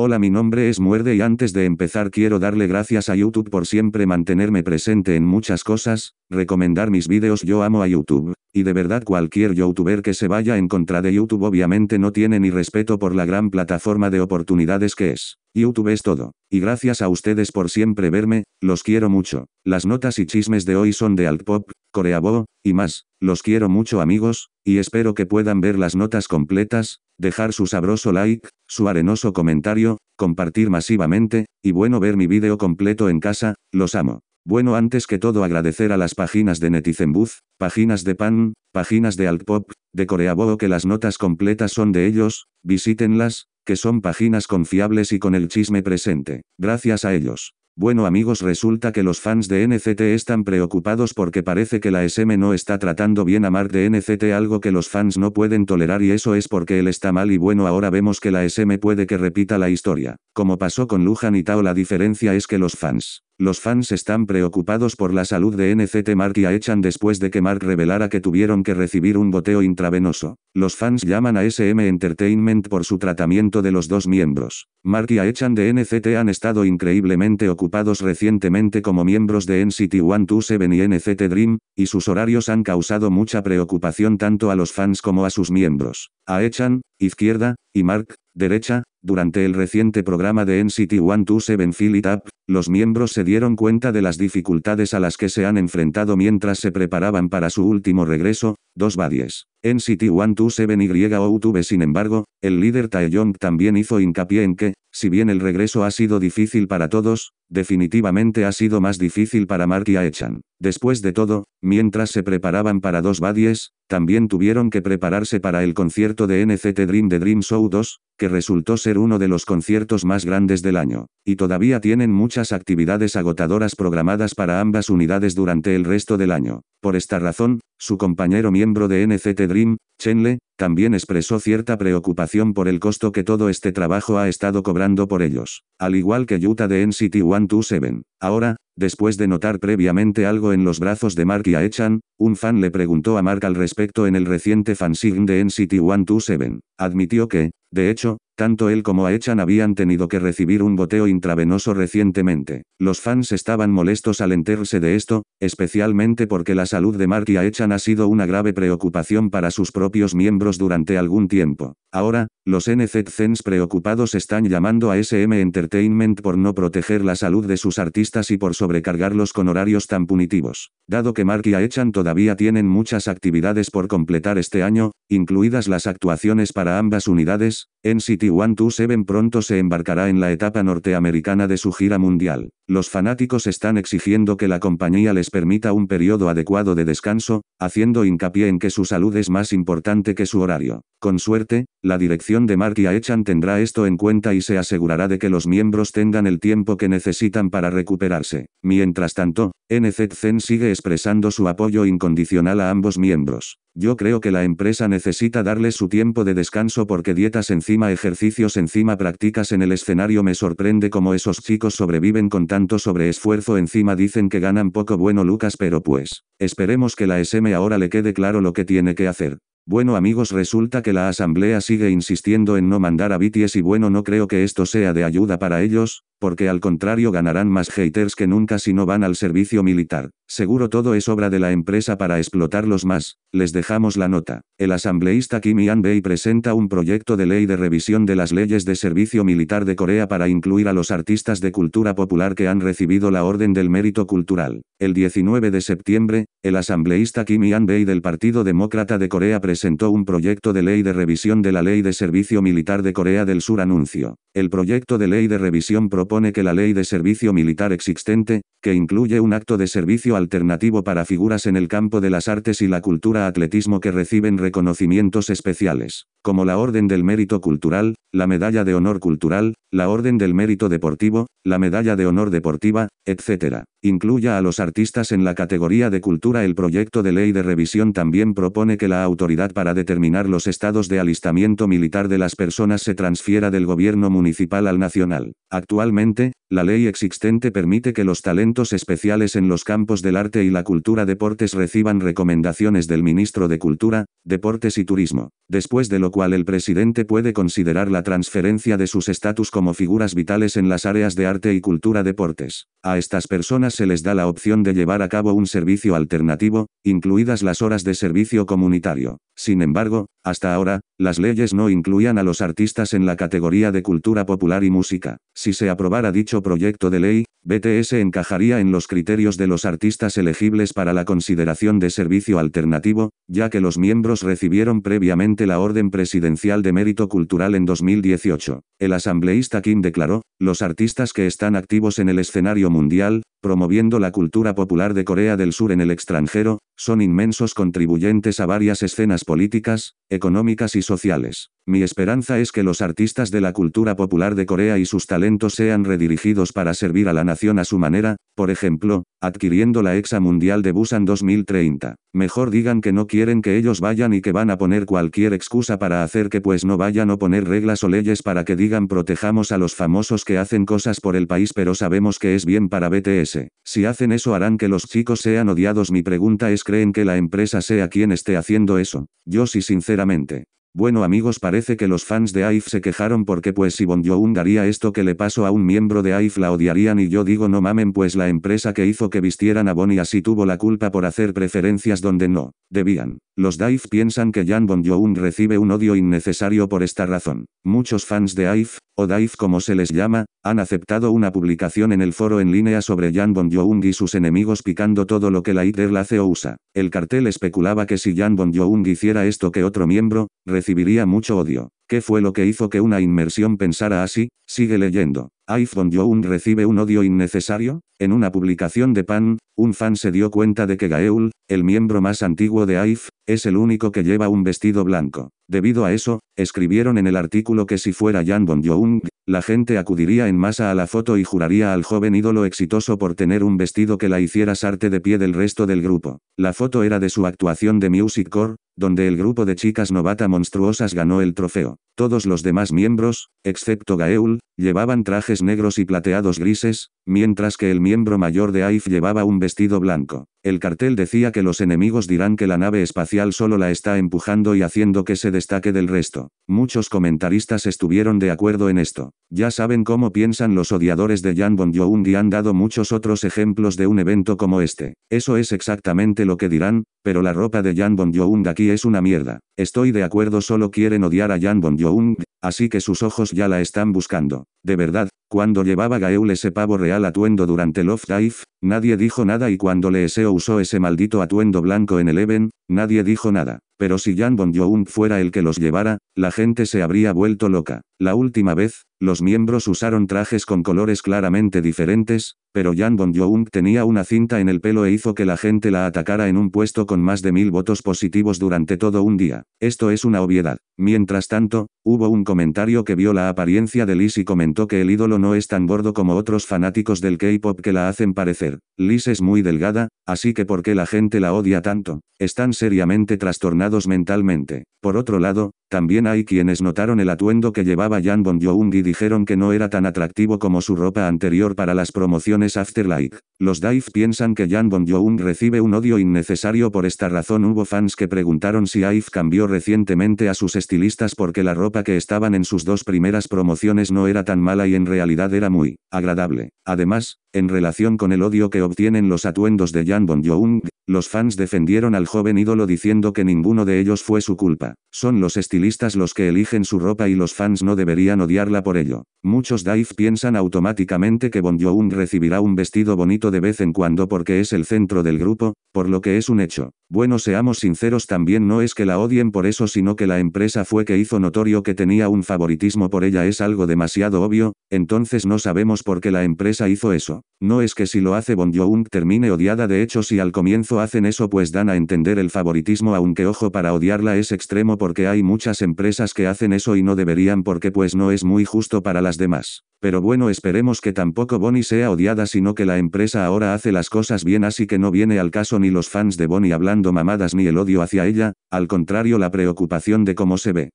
Hola mi nombre es Muerde y antes de empezar quiero darle gracias a YouTube por siempre mantenerme presente en muchas cosas, recomendar mis vídeos yo amo a YouTube, y de verdad cualquier youtuber que se vaya en contra de YouTube obviamente no tiene ni respeto por la gran plataforma de oportunidades que es. YouTube es todo. Y gracias a ustedes por siempre verme, los quiero mucho. Las notas y chismes de hoy son de Altpop, Coreabo, y más. Los quiero mucho amigos, y espero que puedan ver las notas completas, dejar su sabroso like, su arenoso comentario, compartir masivamente, y bueno ver mi vídeo completo en casa, los amo. Bueno antes que todo agradecer a las páginas de Netizen Booth, páginas de Pan, páginas de Altpop, de Coreabo que las notas completas son de ellos, visítenlas, que son páginas confiables y con el chisme presente. Gracias a ellos. Bueno amigos resulta que los fans de NCT están preocupados porque parece que la SM no está tratando bien a Mark de NCT algo que los fans no pueden tolerar y eso es porque él está mal y bueno ahora vemos que la SM puede que repita la historia. Como pasó con Lujan y Tao la diferencia es que los fans los fans están preocupados por la salud de NCT Mark y Aechan después de que Mark revelara que tuvieron que recibir un goteo intravenoso. Los fans llaman a SM Entertainment por su tratamiento de los dos miembros. Mark y Aechan de NCT han estado increíblemente ocupados recientemente como miembros de NCT 127 y NCT Dream, y sus horarios han causado mucha preocupación tanto a los fans como a sus miembros. Aechan, izquierda, y Mark, derecha, durante el reciente programa de NCT 127 Fill It Up, los miembros se dieron cuenta de las dificultades a las que se han enfrentado mientras se preparaban para su último regreso, dos badies. NCT 127 y OUTube sin embargo, el líder Taeyong también hizo hincapié en que, si bien el regreso ha sido difícil para todos, definitivamente ha sido más difícil para Mark y Aechan. Después de todo, mientras se preparaban para dos badies, también tuvieron que prepararse para el concierto de NCT Dream de Dream Show 2, que resultó ser uno de los conciertos más grandes del año, y todavía tienen muchas actividades agotadoras programadas para ambas unidades durante el resto del año. Por esta razón, su compañero miembro de NCT Dream, Chenle, también expresó cierta preocupación por el costo que todo este trabajo ha estado cobrando por ellos, al igual que Yuta de NCT 127. Ahora, después de notar previamente algo en los brazos de Mark y Aechan, un fan le preguntó a Mark al respecto en el reciente fansign de NCT 127. Admitió que, de hecho, tanto él como Aechan habían tenido que recibir un boteo intravenoso recientemente. Los fans estaban molestos al enterarse de esto, especialmente porque la salud de Mark y Aechan ha sido una grave preocupación para sus propios miembros durante algún tiempo. Ahora, los NZCens preocupados están llamando a SM Entertainment por no proteger la salud de sus artistas y por sobrecargarlos con horarios tan punitivos. Dado que Mark y Aechan todavía tienen muchas actividades por completar este año, incluidas las actuaciones para ambas unidades, NCT 127 pronto se embarcará en la etapa norteamericana de su gira mundial. Los fanáticos están exigiendo que la compañía les permita un periodo adecuado de descanso, haciendo hincapié en que su salud es más importante que su horario. Con suerte, la dirección de Mark y Aechan tendrá esto en cuenta y se asegurará de que los miembros tengan el tiempo que necesitan para recuperarse. Mientras tanto, NZCen sigue expresando su apoyo incondicional a ambos miembros. Yo creo que la empresa necesita darles su tiempo de descanso porque dietas encima ejercicios encima prácticas en el escenario me sorprende como esos chicos sobreviven con tanto sobreesfuerzo. Encima dicen que ganan poco. Bueno Lucas pero pues, esperemos que la SM ahora le quede claro lo que tiene que hacer. Bueno amigos resulta que la asamblea sigue insistiendo en no mandar a BTS y bueno no creo que esto sea de ayuda para ellos, porque al contrario ganarán más haters que nunca si no van al servicio militar. Seguro todo es obra de la empresa para explotarlos más. Les dejamos la nota. El asambleísta Kim Yan-bei presenta un proyecto de ley de revisión de las leyes de servicio militar de Corea para incluir a los artistas de cultura popular que han recibido la Orden del Mérito Cultural. El 19 de septiembre, el asambleísta Kim Yan-bei del Partido Demócrata de Corea presentó un proyecto de ley de revisión de la Ley de Servicio Militar de Corea del Sur anuncio. El proyecto de ley de revisión propone que la ley de servicio militar existente, que incluye un acto de servicio alternativo para figuras en el campo de las artes y la cultura atletismo que reciben reconocimientos especiales, como la Orden del Mérito Cultural, la Medalla de Honor Cultural, la Orden del Mérito Deportivo, la Medalla de Honor Deportiva, etc. Incluya a los artistas en la categoría de cultura. El proyecto de ley de revisión también propone que la autoridad para determinar los estados de alistamiento militar de las personas se transfiera del gobierno municipal al nacional. Actualmente, la ley existente permite que los talentos especiales en los campos del arte y la cultura deportes reciban recomendaciones del ministro de Cultura, Deportes y Turismo. Después de lo cual el presidente puede considerar la transferencia de sus estatus como figuras vitales en las áreas de arte y cultura deportes. A estas personas se les da la opción de llevar a cabo un servicio alternativo, incluidas las horas de servicio comunitario. Sin embargo, hasta ahora, las leyes no incluían a los artistas en la categoría de cultura popular y música. Si se aprobara dicho proyecto de ley, BTS encajaría en los criterios de los artistas elegibles para la consideración de servicio alternativo, ya que los miembros recibieron previamente la Orden Presidencial de Mérito Cultural en 2018. El asambleísta Kim declaró, los artistas que están activos en el escenario mundial, promoviendo la cultura popular de Corea del Sur en el extranjero, son inmensos contribuyentes a varias escenas políticas, económicas y sociales. Mi esperanza es que los artistas de la cultura popular de Corea y sus talentos sean redirigidos para servir a la nación a su manera, por ejemplo, adquiriendo la Exa Mundial de Busan 2030. Mejor digan que no quieren que ellos vayan y que van a poner cualquier excusa para hacer que pues no vayan o poner reglas o leyes para que digan protejamos a los famosos que hacen cosas por el país pero sabemos que es bien para BTS. Si hacen eso harán que los chicos sean odiados. Mi pregunta es ¿creen que la empresa sea quien esté haciendo eso? Yo sí sinceramente. Bueno amigos parece que los fans de AIF se quejaron porque pues si Bon Joon haría esto que le pasó a un miembro de AIF la odiarían y yo digo no mamen pues la empresa que hizo que vistieran a Bonnie así tuvo la culpa por hacer preferencias donde no, debían. Los DAIF piensan que Jan Bon Joon recibe un odio innecesario por esta razón. Muchos fans de AIF, o DAIF como se les llama, han aceptado una publicación en el foro en línea sobre Jan Bon Joon y sus enemigos picando todo lo que la ITER hace o usa. El cartel especulaba que si Jan Bon Joon hiciera esto que otro miembro, recibiría mucho odio. ¿Qué fue lo que hizo que una inmersión pensara así? Sigue leyendo. iPhone Joun recibe un odio innecesario. En una publicación de Pan, un fan se dio cuenta de que Gaeul, el miembro más antiguo de AIF, es el único que lleva un vestido blanco. Debido a eso, escribieron en el artículo que si fuera Jan Bon Joung, la gente acudiría en masa a la foto y juraría al joven ídolo exitoso por tener un vestido que la hiciera sarte de pie del resto del grupo. La foto era de su actuación de Music Core, donde el grupo de chicas novata monstruosas ganó el trofeo. Todos los demás miembros, excepto Gaeul, llevaban trajes negros y plateados grises, mientras que el miembro mayor de AIF llevaba un vestido blanco. El cartel decía que los enemigos dirán que la nave espacial solo la está empujando y haciendo que se destaque del resto. Muchos comentaristas estuvieron de acuerdo en esto. Ya saben cómo piensan los odiadores de Jan Bon Joon y han dado muchos otros ejemplos de un evento como este. Eso es exactamente lo que dirán, pero la ropa de Jan Bon Joon aquí es una mierda. Estoy de acuerdo solo quieren odiar a Jan Bon Joon, así que sus ojos ya la están buscando. De verdad, cuando llevaba Gaeul ese pavo real atuendo durante Love Dive, nadie dijo nada y cuando Leeseo usó ese maldito atuendo blanco en el Even, nadie dijo nada. Pero si Jan Bon fuera el que los llevara, la gente se habría vuelto loca. La última vez, los miembros usaron trajes con colores claramente diferentes, pero Jan Bon tenía una cinta en el pelo e hizo que la gente la atacara en un puesto con más de mil votos positivos durante todo un día. Esto es una obviedad. Mientras tanto, hubo un comentario que vio la apariencia de Liz y comentó que el ídolo no es tan gordo como otros fanáticos del K-pop que la hacen parecer. Liz es muy delgada, así que ¿por qué la gente la odia tanto? Están seriamente trastornados mentalmente. Por otro lado, también hay quienes notaron el atuendo que llevaba Jan Bon Joon y dijeron que no era tan atractivo como su ropa anterior para las promociones Afterlife. Los Dive piensan que Jan Bon Joon recibe un odio innecesario por esta razón hubo fans que preguntaron si IVE cambió recientemente a sus estilistas porque la ropa que estaban en sus dos primeras promociones no era tan mala y en realidad era muy agradable. Además, en relación con el odio que obtienen los atuendos de Jan Bon Joon, los fans defendieron al joven ídolo diciendo que ninguno de ellos fue su culpa. Son los estilistas los que eligen su ropa y los fans no deberían odiarla por ello. Muchos Dive piensan automáticamente que Bon Joon recibirá un vestido bonito de vez en cuando porque es el centro del grupo, por lo que es un hecho. Bueno seamos sinceros también no es que la odien por eso sino que la empresa fue que hizo notorio que tenía un favoritismo por ella es algo demasiado obvio, entonces no sabemos por qué la empresa hizo eso. No es que si lo hace Bon Joon termine odiada de hecho si al comienzo hacen eso pues dan a entender el favoritismo aunque ojo para odiarla es extremo porque hay muchas empresas que hacen eso y no deberían porque pues no es muy justo para las demás. Pero bueno esperemos que tampoco Bonnie sea odiada sino que la empresa ahora hace las cosas bien así que no viene al caso ni los fans de Bonnie hablando mamadas ni el odio hacia ella, al contrario la preocupación de cómo se ve.